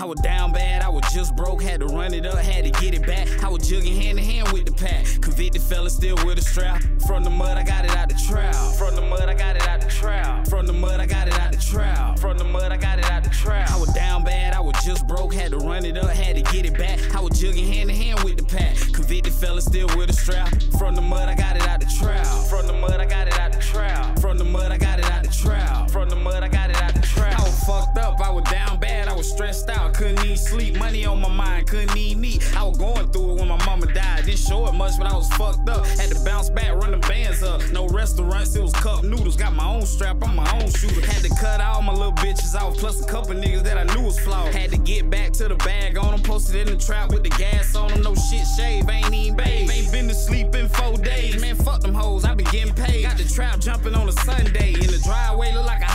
I was down bad, I was just broke, had to run it up, had to get it back. I was jugging hand in hand with the pack. Convicted fella still with a strap. From the mud, I got it out the trap. From the mud, I got it out the trap. From the mud, I got it out the trap. From the mud, I got it out the trap. I was down bad, I was just broke, had to run it up, had to get it back. I was jugging hand in hand with the pack. Convicted fella still with a strap. From sleep. Money on my mind, couldn't even eat. I was going through it when my mama died. Didn't show it much, but I was fucked up. Had to bounce back, run the bands up. No restaurants, it was cup noodles. Got my own strap, I'm my own shooter. Had to cut all my little bitches off, plus a couple niggas that I knew was flawed. Had to get back to the bag on them, posted in the trap with the gas on them. No shit shave, ain't even bathe. Ain't been to sleep in four days. Man, fuck them hoes, I been getting paid. Got the trap jumping on a Sunday. In the driveway, look like a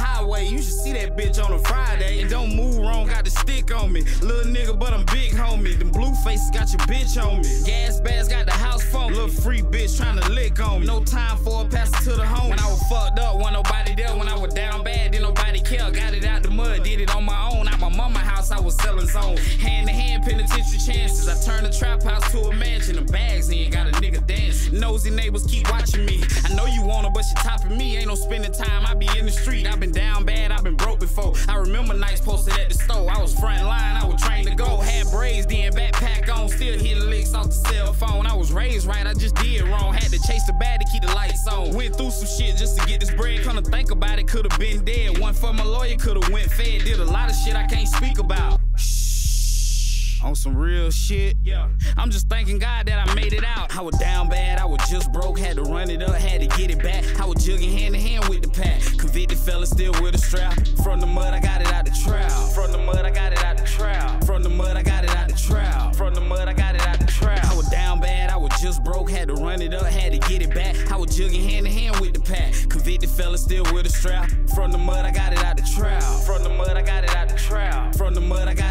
You should see that bitch on a Friday. And don't move wrong, got the stick on me. Little nigga, but I'm big homie. Them blue faces got your bitch on me. Gas bags got the house phone. Little free bitch trying to lick on me. No time for a pass to the home. When I was fucked up, when nobody there. When I was down bad, didn't nobody care. Got it out the mud, did it on my own. Out my mama house, I was selling zone. Hand to hand, penitentiary chances. I turned the trap house to a mansion. The bags in, got a nigga dancing. Nosy neighbors keep watching me. I know you want her, but she topping me. Ain't no spending time, I in the street. I've been down bad, I've been broke before. I remember nights posted at the store. I was front line, I was trained to go. Had braids, then backpack on. Still hitting licks off the cell phone. I was raised right, I just did wrong. Had to chase the bad to keep the lights on. Went through some shit just to get this bread. To think about it, could've been dead. One for my lawyer, could've went fed. Did a lot of shit I can't speak about. On some real shit. Yeah. I'm just thanking God that I made it out. I was down bad, I was just broke, had to run it up, had to get it back. I was jugging hand in hand with the pack. Convicted fella still with a strap. From the mud, I got it out the trap. From the mud, I got it out the trap. From the mud, I got it out the trap. From the mud, I got it out the trap. I was down bad, I was just broke, had to run it up, had to get it back. I was jugging hand in hand with the pack. Convicted fella still with a strap. From the mud, I got it out the trap. From the mud, I got it out the trap. From the mud, I got